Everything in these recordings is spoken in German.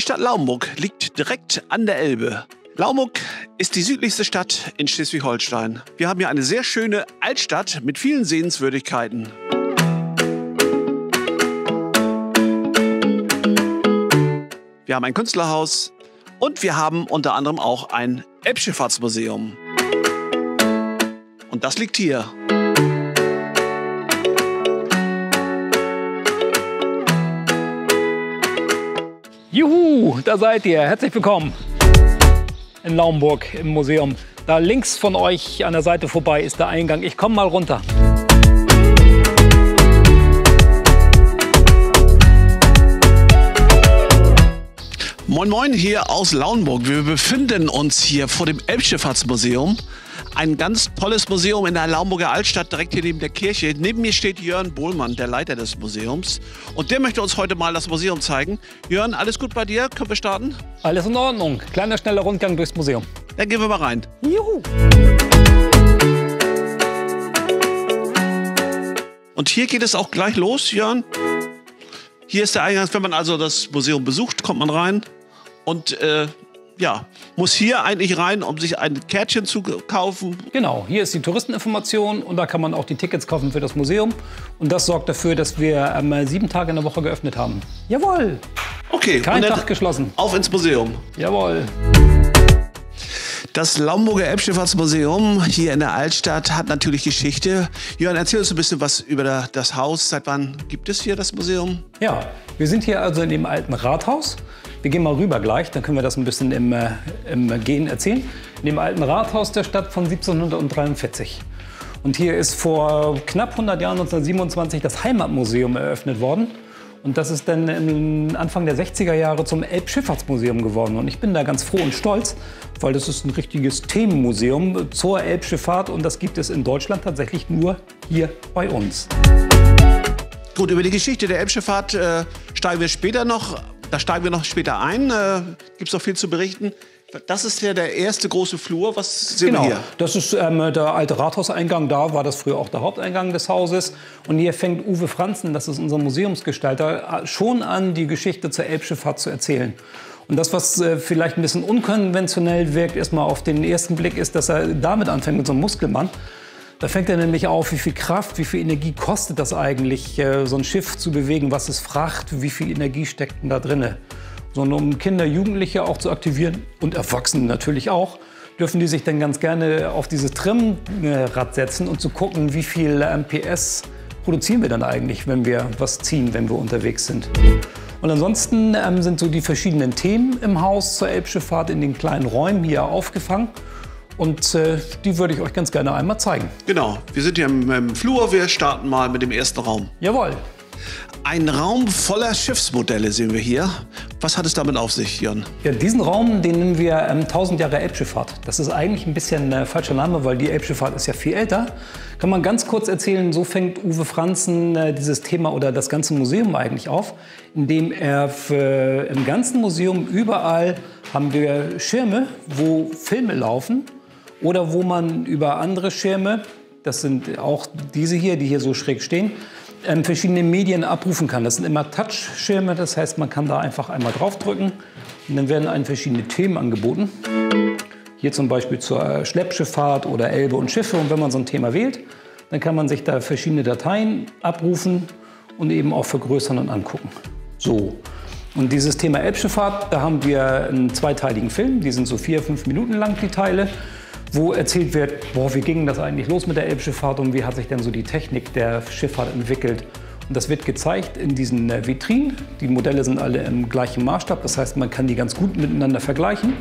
Die Stadt Laumburg liegt direkt an der Elbe. Laumburg ist die südlichste Stadt in Schleswig-Holstein. Wir haben hier eine sehr schöne Altstadt mit vielen Sehenswürdigkeiten. Wir haben ein Künstlerhaus und wir haben unter anderem auch ein Elbschifffahrtsmuseum. Und das liegt hier. Juhu, da seid ihr. Herzlich willkommen in Laumburg im Museum. Da links von euch an der Seite vorbei ist der Eingang. Ich komme mal runter. Moin Moin hier aus Lauenburg. Wir befinden uns hier vor dem Elbschifffahrtsmuseum. Ein ganz tolles Museum in der Laumburger Altstadt, direkt hier neben der Kirche. Neben mir steht Jörn Bohlmann, der Leiter des Museums. Und der möchte uns heute mal das Museum zeigen. Jörn, alles gut bei dir? Können wir starten? Alles in Ordnung. Kleiner, schneller Rundgang durchs Museum. Dann gehen wir mal rein. Juhu. Und hier geht es auch gleich los, Jörn. Hier ist der Eingang. Wenn man also das Museum besucht, kommt man rein. Und äh, ja, muss hier eigentlich rein, um sich ein Kärtchen zu kaufen. Genau, hier ist die Touristeninformation und da kann man auch die Tickets kaufen für das Museum. Und das sorgt dafür, dass wir ähm, sieben Tage in der Woche geöffnet haben. Jawohl, Okay, kein Tag geschlossen. auf ins Museum. Jawohl. Das Laumburger Elbschifffahrtsmuseum hier in der Altstadt hat natürlich Geschichte. Jörn, erzähl uns ein bisschen was über das Haus. Seit wann gibt es hier das Museum? Ja, wir sind hier also in dem alten Rathaus. Wir gehen mal rüber gleich, dann können wir das ein bisschen im, äh, im Gehen erzählen. In dem alten Rathaus der Stadt von 1743. Und hier ist vor knapp 100 Jahren, 1927, das Heimatmuseum eröffnet worden. Und das ist dann Anfang der 60er Jahre zum Elbschifffahrtsmuseum geworden. Und ich bin da ganz froh und stolz, weil das ist ein richtiges Themenmuseum zur Elbschifffahrt. Und das gibt es in Deutschland tatsächlich nur hier bei uns. Gut, über die Geschichte der Elbschifffahrt äh, steigen wir später noch. Da steigen wir noch später ein. Äh, Gibt es noch viel zu berichten. Das ist ja der erste große Flur. Was sehen Genau, wir hier? das ist ähm, der alte Rathauseingang. Da war das früher auch der Haupteingang des Hauses. Und hier fängt Uwe Franzen, das ist unser Museumsgestalter, schon an, die Geschichte zur Elbschifffahrt zu erzählen. Und das, was äh, vielleicht ein bisschen unkonventionell wirkt, erstmal auf den ersten Blick, ist, dass er damit anfängt mit so einem Muskelmann. Da fängt er nämlich auf, wie viel Kraft, wie viel Energie kostet das eigentlich, äh, so ein Schiff zu bewegen, was es Fracht, wie viel Energie steckt denn da drinne. Sondern um Kinder, Jugendliche auch zu aktivieren und Erwachsene natürlich auch, dürfen die sich dann ganz gerne auf dieses Trimmrad setzen und zu gucken, wie viel ähm, PS produzieren wir dann eigentlich, wenn wir was ziehen, wenn wir unterwegs sind. Und ansonsten ähm, sind so die verschiedenen Themen im Haus zur Elbschifffahrt in den kleinen Räumen hier aufgefangen. Und äh, die würde ich euch ganz gerne einmal zeigen. Genau, wir sind hier im, im Flur. Wir starten mal mit dem ersten Raum. Jawohl. Ein Raum voller Schiffsmodelle sehen wir hier. Was hat es damit auf sich, Jörn? Ja, diesen Raum, den nennen wir ähm, 1000 Jahre Elbschifffahrt. Das ist eigentlich ein bisschen äh, falscher Name, weil die Elbschifffahrt ist ja viel älter. Kann man ganz kurz erzählen, so fängt Uwe Franzen äh, dieses Thema oder das ganze Museum eigentlich auf, indem er für, im ganzen Museum überall haben wir Schirme, wo Filme laufen oder wo man über andere Schirme, das sind auch diese hier, die hier so schräg stehen, ähm, verschiedene Medien abrufen kann. Das sind immer Touchschirme, das heißt, man kann da einfach einmal draufdrücken und dann werden einem verschiedene Themen angeboten. Hier zum Beispiel zur äh, Schleppschifffahrt oder Elbe und Schiffe. Und wenn man so ein Thema wählt, dann kann man sich da verschiedene Dateien abrufen und eben auch vergrößern und angucken. So. Und dieses Thema Elbschifffahrt, da haben wir einen zweiteiligen Film, die sind so vier, fünf Minuten lang, die Teile, wo erzählt wird, boah, wie ging das eigentlich los mit der Elbschifffahrt und wie hat sich denn so die Technik der Schifffahrt entwickelt. Und das wird gezeigt in diesen äh, Vitrinen. Die Modelle sind alle im gleichen Maßstab, das heißt, man kann die ganz gut miteinander vergleichen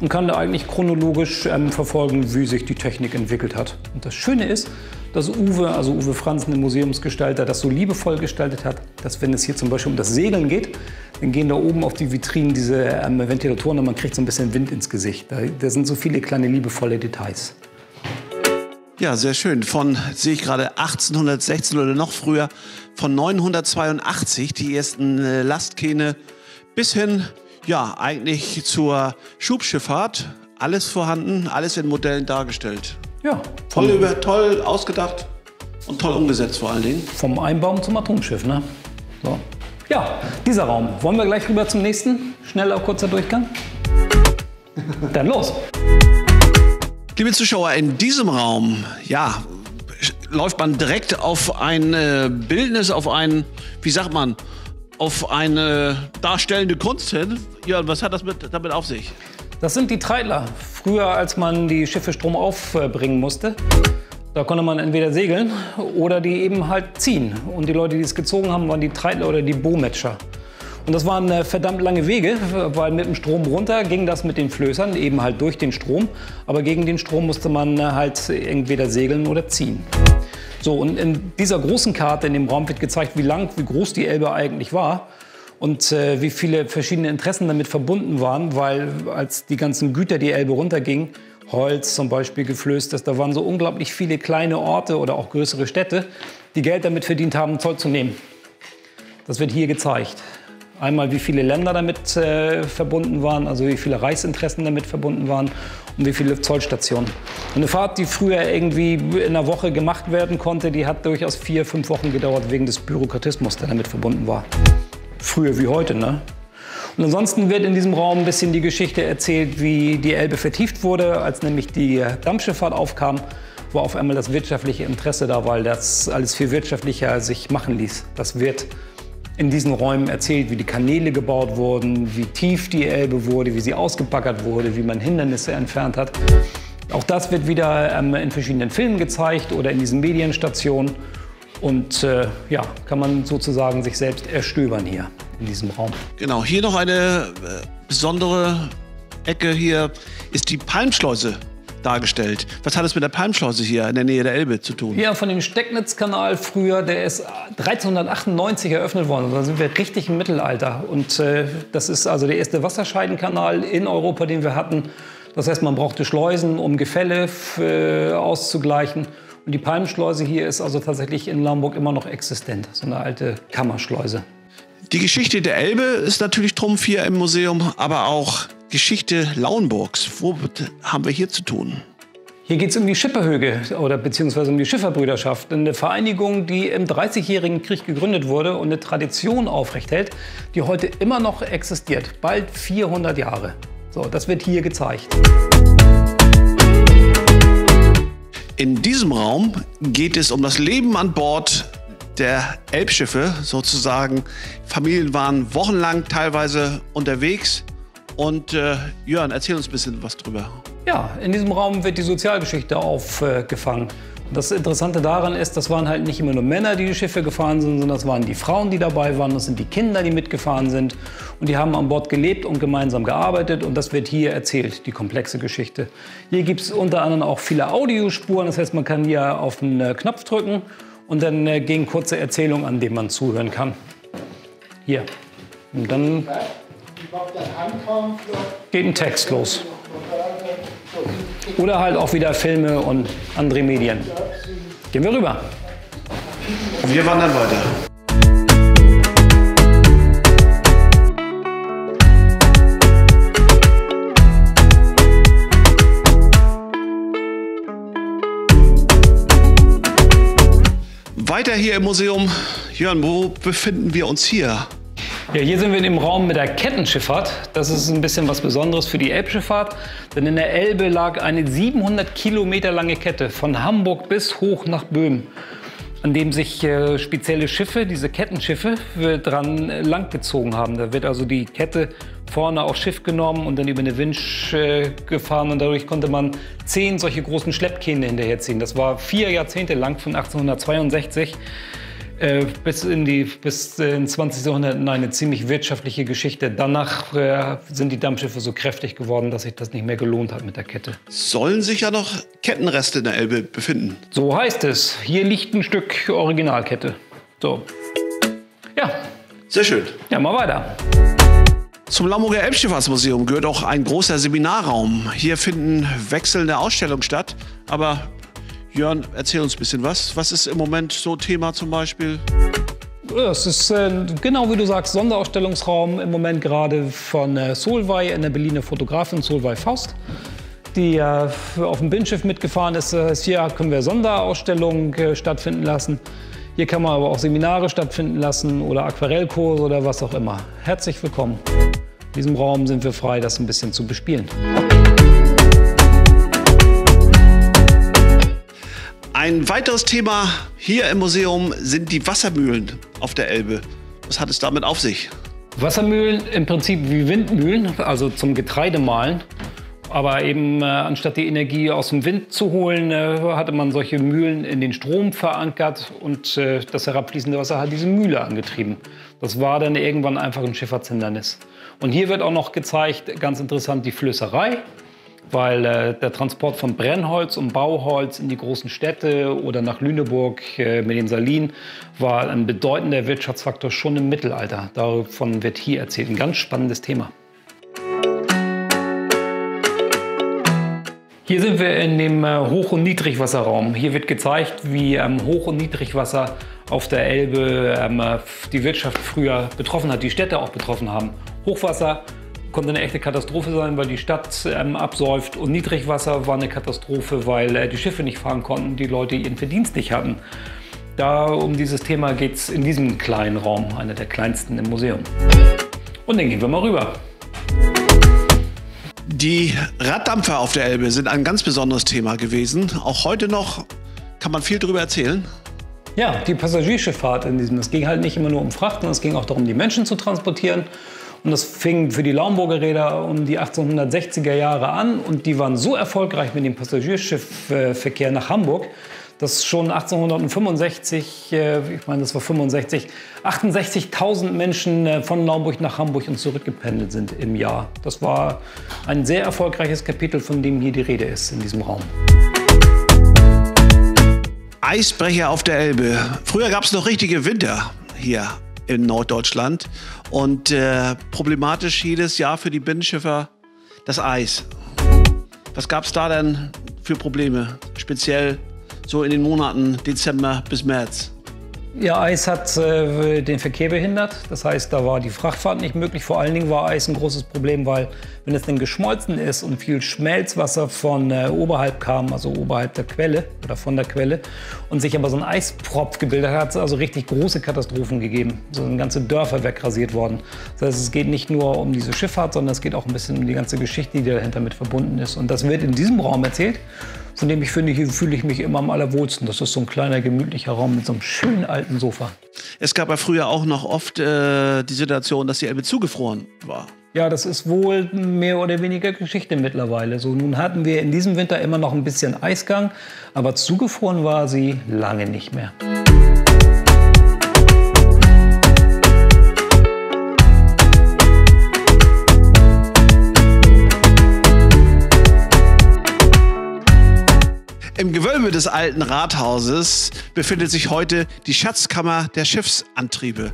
und kann da eigentlich chronologisch ähm, verfolgen, wie sich die Technik entwickelt hat. Und das Schöne ist, dass Uwe, also Uwe Franzen, der Museumsgestalter, das so liebevoll gestaltet hat, dass wenn es hier zum Beispiel um das Segeln geht, dann gehen da oben auf die Vitrinen diese ähm, Ventilatoren und man kriegt so ein bisschen Wind ins Gesicht. Da, da sind so viele kleine liebevolle Details. Ja, sehr schön. Von, sehe ich gerade, 1816 oder noch früher, von 982 die ersten äh, Lastkähne bis hin, ja, eigentlich zur Schubschifffahrt. Alles vorhanden, alles in Modellen dargestellt. Ja, Toll, über, toll ausgedacht und toll umgesetzt vor allen Dingen. vom Einbaum zum Atomschiff, ne? So. Ja, dieser Raum. Wollen wir gleich rüber zum nächsten? Schneller, kurzer Durchgang? Dann los. Liebe Zuschauer, in diesem Raum, ja, läuft man direkt auf ein äh, Bildnis, auf ein, wie sagt man, auf eine darstellende Kunst hin. Ja, was hat das mit, damit auf sich? Das sind die Treidler. Früher, als man die Schiffe Strom aufbringen musste, da konnte man entweder segeln oder die eben halt ziehen. Und die Leute, die es gezogen haben, waren die Treidler oder die Bohmetscher. Und das waren äh, verdammt lange Wege, weil mit dem Strom runter ging das mit den Flößern, eben halt durch den Strom. Aber gegen den Strom musste man äh, halt entweder segeln oder ziehen. So, und in dieser großen Karte in dem Raum wird gezeigt, wie lang, wie groß die Elbe eigentlich war und äh, wie viele verschiedene Interessen damit verbunden waren, weil als die ganzen Güter die Elbe runtergingen, Holz zum Beispiel geflößt ist, da waren so unglaublich viele kleine Orte oder auch größere Städte, die Geld damit verdient haben, Zoll zu nehmen. Das wird hier gezeigt. Einmal, wie viele Länder damit äh, verbunden waren, also wie viele Reichsinteressen damit verbunden waren und wie viele Zollstationen. Eine Fahrt, die früher irgendwie in einer Woche gemacht werden konnte, die hat durchaus vier, fünf Wochen gedauert wegen des Bürokratismus, der damit verbunden war. Früher wie heute, ne? Und ansonsten wird in diesem Raum ein bisschen die Geschichte erzählt, wie die Elbe vertieft wurde, als nämlich die Dampfschifffahrt aufkam, war auf einmal das wirtschaftliche Interesse da, weil das alles viel wirtschaftlicher sich machen ließ. Das wird in diesen Räumen erzählt, wie die Kanäle gebaut wurden, wie tief die Elbe wurde, wie sie ausgebaggert wurde, wie man Hindernisse entfernt hat. Auch das wird wieder ähm, in verschiedenen Filmen gezeigt oder in diesen Medienstationen. Und äh, ja, kann man sozusagen sich selbst erstöbern hier in diesem Raum. Genau, hier noch eine äh, besondere Ecke hier ist die Palmschleuse dargestellt. Was hat es mit der Palmschleuse hier in der Nähe der Elbe zu tun? Ja, von dem Stecknitzkanal früher, der ist 1398 eröffnet worden. Da sind wir richtig im Mittelalter. Und äh, das ist also der erste Wasserscheidenkanal in Europa, den wir hatten. Das heißt, man brauchte Schleusen, um Gefälle äh, auszugleichen. Und die Palmschleuse hier ist also tatsächlich in Lamburg immer noch existent. So eine alte Kammerschleuse. Die Geschichte der Elbe ist natürlich Trumpf hier im Museum, aber auch Geschichte Lauenburgs. Womit haben wir hier zu tun? Hier geht es um die Schipperhöge oder beziehungsweise um die Schifferbrüderschaft. Eine Vereinigung, die im Dreißigjährigen Krieg gegründet wurde und eine Tradition aufrechthält, die heute immer noch existiert. Bald 400 Jahre. So, das wird hier gezeigt. In diesem Raum geht es um das Leben an Bord der Elbschiffe sozusagen. Familien waren wochenlang teilweise unterwegs und äh, Jörn, erzähl uns ein bisschen was drüber. Ja, in diesem Raum wird die Sozialgeschichte aufgefangen. Das Interessante daran ist, das waren halt nicht immer nur Männer, die die Schiffe gefahren sind, sondern das waren die Frauen, die dabei waren, das sind die Kinder, die mitgefahren sind. Und die haben an Bord gelebt und gemeinsam gearbeitet und das wird hier erzählt, die komplexe Geschichte. Hier gibt es unter anderem auch viele Audiospuren, das heißt, man kann hier auf einen äh, Knopf drücken und dann äh, gehen kurze Erzählungen, an denen man zuhören kann. Hier. Und dann geht ein Text los. Oder halt auch wieder Filme und andere Medien. Gehen wir rüber. Wir wandern weiter. Weiter hier im Museum. Jörn, wo befinden wir uns hier? Ja, hier sind wir im Raum mit der Kettenschifffahrt. Das ist ein bisschen was Besonderes für die Elbschifffahrt, denn in der Elbe lag eine 700 Kilometer lange Kette von Hamburg bis hoch nach Böhmen, an dem sich äh, spezielle Schiffe, diese Kettenschiffe, dran langgezogen haben. Da wird also die Kette vorne aufs Schiff genommen und dann über eine Winch äh, gefahren und dadurch konnte man zehn solche großen Schleppkähne hinterherziehen. Das war vier Jahrzehnte lang von 1862 äh, bis in die bis ins 20. Jahrhundert eine ziemlich wirtschaftliche Geschichte. Danach äh, sind die Dampfschiffe so kräftig geworden, dass sich das nicht mehr gelohnt hat mit der Kette. Sollen sich ja noch Kettenreste in der Elbe befinden. So heißt es. Hier liegt ein Stück Originalkette. So. Ja. Sehr schön. Ja, mal weiter. Zum Lamburger Elbschifffahrtsmuseum gehört auch ein großer Seminarraum. Hier finden wechselnde Ausstellungen statt, aber Jörn, erzähl uns ein bisschen was. Was ist im Moment so Thema zum Beispiel? Es ist äh, genau wie du sagst, Sonderausstellungsraum im Moment gerade von äh, Solvay, einer Berliner Fotografin, Solvay Faust, die äh, auf dem Binnenschiff mitgefahren ist. Äh, hier können wir Sonderausstellungen äh, stattfinden lassen. Hier kann man aber auch Seminare stattfinden lassen oder Aquarellkurse oder was auch immer. Herzlich willkommen. In diesem Raum sind wir frei, das ein bisschen zu bespielen. Ein weiteres Thema hier im Museum sind die Wassermühlen auf der Elbe. Was hat es damit auf sich? Wassermühlen im Prinzip wie Windmühlen, also zum Getreidemahlen. Aber eben äh, anstatt die Energie aus dem Wind zu holen, äh, hatte man solche Mühlen in den Strom verankert und äh, das herabfließende Wasser hat diese Mühle angetrieben. Das war dann irgendwann einfach ein Schifffahrtshindernis. Und hier wird auch noch gezeigt, ganz interessant, die Flößerei weil äh, der Transport von Brennholz und Bauholz in die großen Städte oder nach Lüneburg äh, mit den Salinen war ein bedeutender Wirtschaftsfaktor schon im Mittelalter. Davon wird hier erzählt. Ein ganz spannendes Thema. Hier sind wir in dem äh, Hoch- und Niedrigwasserraum. Hier wird gezeigt, wie ähm, Hoch- und Niedrigwasser auf der Elbe ähm, äh, die Wirtschaft früher betroffen hat, die Städte auch betroffen haben. Hochwasser konnte eine echte Katastrophe sein, weil die Stadt ähm, absäuft und Niedrigwasser war eine Katastrophe, weil äh, die Schiffe nicht fahren konnten, die Leute ihren Verdienst nicht hatten. Da um dieses Thema geht es in diesem kleinen Raum, einer der kleinsten im Museum. Und dann gehen wir mal rüber. Die Raddampfer auf der Elbe sind ein ganz besonderes Thema gewesen. Auch heute noch kann man viel darüber erzählen. Ja, die Passagierschifffahrt in diesem. Es ging halt nicht immer nur um Frachten, es ging auch darum, die Menschen zu transportieren. Und das fing für die Laumburger Räder um die 1860er Jahre an und die waren so erfolgreich mit dem Passagierschiffverkehr nach Hamburg, dass schon 1865, äh, ich meine, das war 65, 68.000 Menschen äh, von Laumburg nach Hamburg und zurückgependelt sind im Jahr. Das war ein sehr erfolgreiches Kapitel, von dem hier die Rede ist in diesem Raum. Eisbrecher auf der Elbe. Früher gab es noch richtige Winter hier in Norddeutschland. Und äh, problematisch jedes Jahr für die Binnenschiffer das Eis. Was gab es da denn für Probleme, speziell so in den Monaten Dezember bis März? Ja, Eis hat äh, den Verkehr behindert. Das heißt, da war die Frachtfahrt nicht möglich. Vor allen Dingen war Eis ein großes Problem, weil wenn es denn geschmolzen ist und viel Schmelzwasser von äh, oberhalb kam, also oberhalb der Quelle oder von der Quelle, und sich aber so ein Eispropf gebildet hat, hat es also richtig große Katastrophen gegeben. So sind ganze Dörfer wegrasiert worden. Das heißt, es geht nicht nur um diese Schifffahrt, sondern es geht auch ein bisschen um die ganze Geschichte, die dahinter mit verbunden ist. Und das wird in diesem Raum erzählt von dem ich finde, hier fühle ich mich immer am allerwohlsten. Das ist so ein kleiner, gemütlicher Raum mit so einem schönen alten Sofa. Es gab ja früher auch noch oft äh, die Situation, dass die Elbe zugefroren war. Ja, das ist wohl mehr oder weniger Geschichte mittlerweile. So, nun hatten wir in diesem Winter immer noch ein bisschen Eisgang, aber zugefroren war sie lange nicht mehr. Im Gewölbe des alten Rathauses befindet sich heute die Schatzkammer der Schiffsantriebe.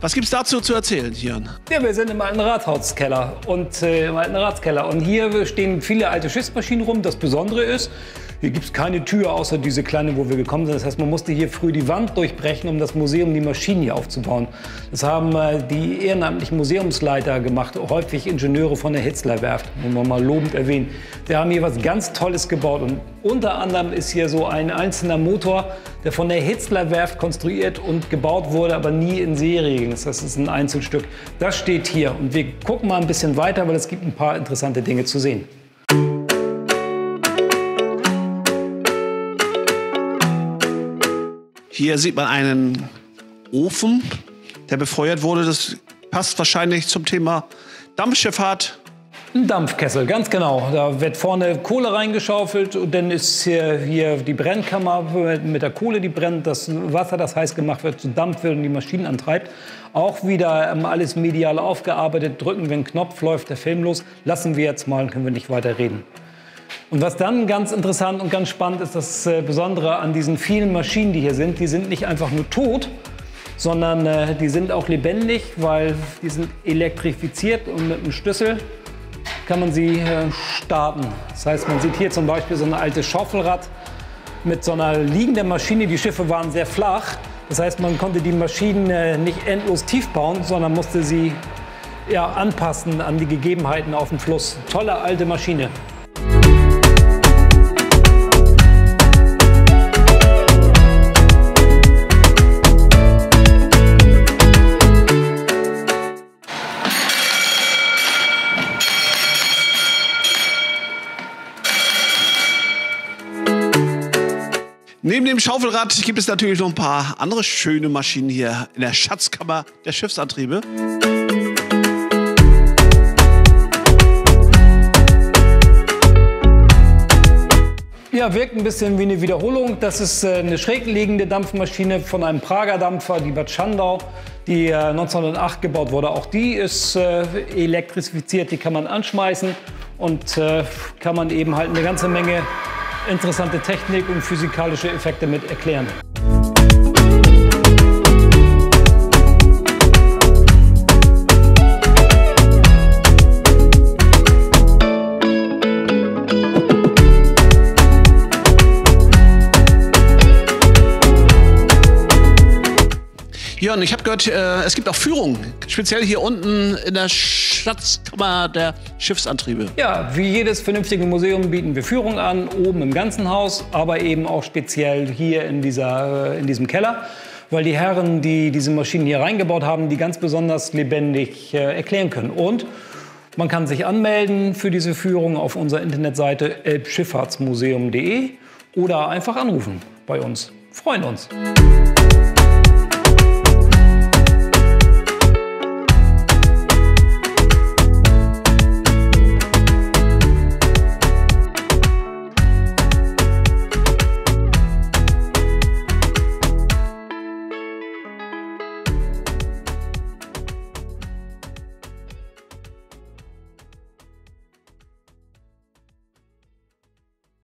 Was gibt es dazu zu erzählen, Jan? Ja, wir sind im alten Rathauskeller und äh, im alten Ratskeller. Und hier stehen viele alte Schiffsmaschinen rum. Das Besondere ist, hier gibt es keine Tür außer diese kleine, wo wir gekommen sind. Das heißt, man musste hier früh die Wand durchbrechen, um das Museum, die Maschinen hier aufzubauen. Das haben äh, die ehrenamtlichen Museumsleiter gemacht, häufig Ingenieure von der Hitzler-Werft, muss man mal lobend erwähnen. Wir haben hier was ganz Tolles gebaut und unter anderem ist hier so ein einzelner Motor, der von der Hitzler-Werft konstruiert und gebaut wurde, aber nie in Serie ging. Das ist ein Einzelstück. Das steht hier und wir gucken mal ein bisschen weiter, weil es gibt ein paar interessante Dinge zu sehen. Hier sieht man einen Ofen, der befeuert wurde. Das passt wahrscheinlich zum Thema Dampfschifffahrt. Ein Dampfkessel, ganz genau. Da wird vorne Kohle reingeschaufelt und dann ist hier, hier die Brennkammer mit der Kohle, die brennt, das Wasser, das heiß gemacht wird, zu Dampf wird und die Maschinen antreibt. Auch wieder ähm, alles medial aufgearbeitet. Drücken wir einen Knopf, läuft der Film los. Lassen wir jetzt mal, können wir nicht weiter reden. Und was dann ganz interessant und ganz spannend ist, das äh, Besondere an diesen vielen Maschinen, die hier sind, die sind nicht einfach nur tot, sondern äh, die sind auch lebendig, weil die sind elektrifiziert und mit einem Schlüssel kann man sie äh, starten. Das heißt, man sieht hier zum Beispiel so eine alte Schaufelrad mit so einer liegenden Maschine. Die Schiffe waren sehr flach. Das heißt, man konnte die Maschinen nicht endlos tief bauen, sondern musste sie ja, anpassen an die Gegebenheiten auf dem Fluss. Tolle alte Maschine. Dem Schaufelrad gibt es natürlich noch ein paar andere schöne Maschinen hier in der Schatzkammer der Schiffsantriebe. Ja, wirkt ein bisschen wie eine Wiederholung. Das ist äh, eine schräg liegende Dampfmaschine von einem Prager Dampfer, die Bad Schandau, die 1908 äh, gebaut wurde. Auch die ist äh, elektrifiziert, die kann man anschmeißen und kann man eben halt eine ganze Menge interessante Technik und physikalische Effekte mit erklären. Jörn, ich habe gehört, äh, es gibt auch Führung, speziell hier unten in der Schatzkammer der Schiffsantriebe. Ja, wie jedes vernünftige Museum bieten wir Führung an, oben im ganzen Haus, aber eben auch speziell hier in, dieser, äh, in diesem Keller weil die Herren, die diese Maschinen hier reingebaut haben, die ganz besonders lebendig äh, erklären können. Und man kann sich anmelden für diese Führung auf unserer Internetseite elbschifffahrtsmuseum.de oder einfach anrufen bei uns. Freuen uns.